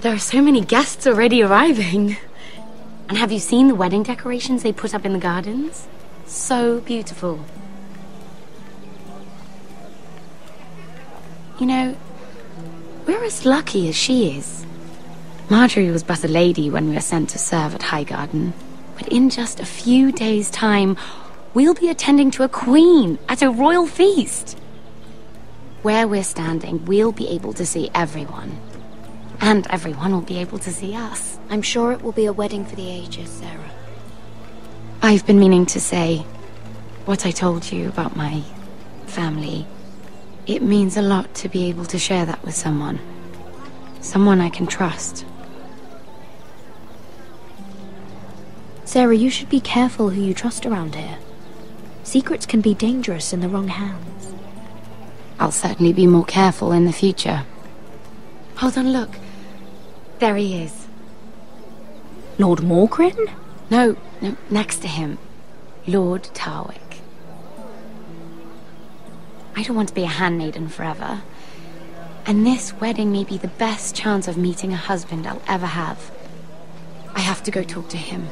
There are so many guests already arriving. And have you seen the wedding decorations they put up in the gardens? So beautiful. You know, we're as lucky as she is. Margaery was but a lady when we were sent to serve at Highgarden. But in just a few days' time, we'll be attending to a queen at a royal feast. Where we're standing, we'll be able to see everyone. And everyone will be able to see us. I'm sure it will be a wedding for the ages, Sarah. I've been meaning to say what I told you about my family. It means a lot to be able to share that with someone. Someone I can trust. Sarah, you should be careful who you trust around here. Secrets can be dangerous in the wrong hands. I'll certainly be more careful in the future. Hold on, look. There he is. Lord Morgryn? No, no, next to him. Lord Tarwick. I don't want to be a handmaiden forever. And this wedding may be the best chance of meeting a husband I'll ever have. I have to go talk to him.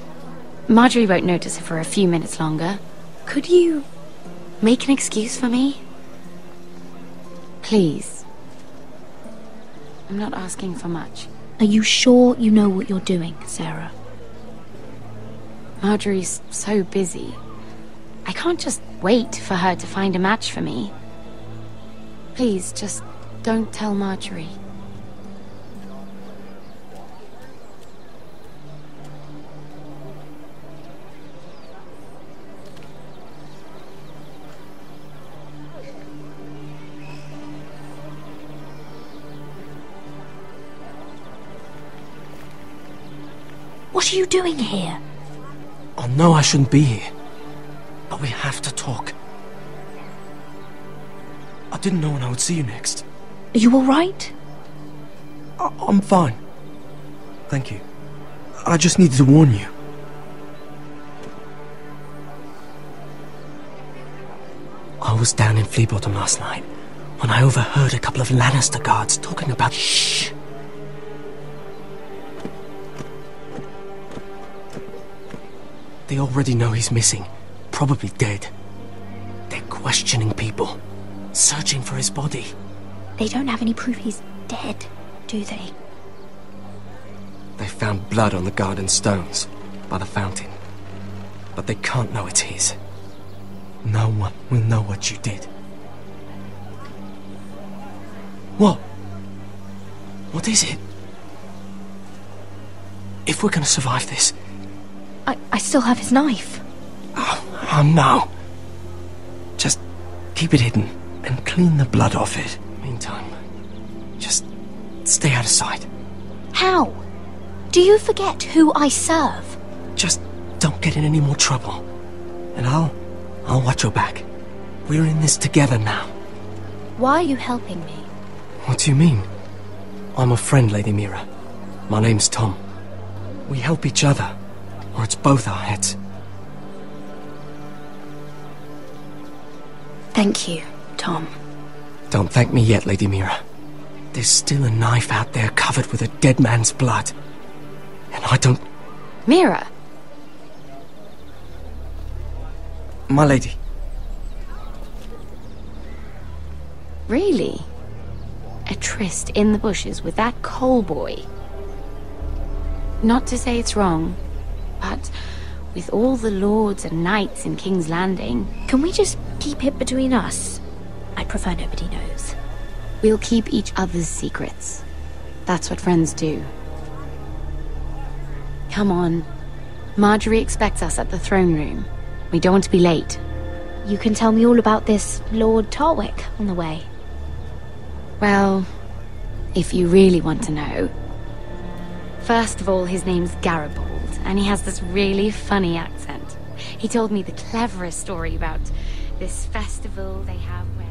Margaery won't notice it for a few minutes longer. Could you make an excuse for me? Please. I'm not asking for much. Are you sure you know what you're doing, Sarah? Margaery's so busy. I can't just wait for her to find a match for me. Please, just don't tell Margaery. What are you doing here? Oh, I know I shouldn't be here, but we have to talk. I didn't know when I would see you next. Are you alright? I'm fine. Thank you. I just needed to warn you. I was down in Fleabottom last night when I overheard a couple of Lannister guards talking about shh. They already know he's missing, probably dead. They're questioning people, searching for his body. They don't have any proof he's dead, do they? They found blood on the garden stones by the fountain. But they can't know it's his. No one will know what you did. What? What is it? If we're gonna survive this, I, I still have his knife. Oh, oh no. Just keep it hidden and clean the blood off it. Meantime, just stay out of sight. How? Do you forget who I serve? Just don't get in any more trouble. And I'll... I'll watch your back. We're in this together now. Why are you helping me? What do you mean? I'm a friend, Lady Mira. My name's Tom. We help each other, or it's both our heads. Thank you, Tom. Don't thank me yet, Lady Mira. There's still a knife out there covered with a dead man's blood. And I don't... Mira, My lady, really? A tryst in the bushes with that coal boy? Not to say it's wrong, but with all the lords and knights in King's Landing, Can we just keep it between us? I prefer nobody knows. we'll keep each other's secrets. That's what friends do. Come on. Margaery expects us at the throne room. We don't want to be late. You can tell me all about this Lord Tarwick on the way. Well, if you really want to know. First of all, his name's Garibald, and he has this really funny accent. He told me the cleverest story about this festival they have where.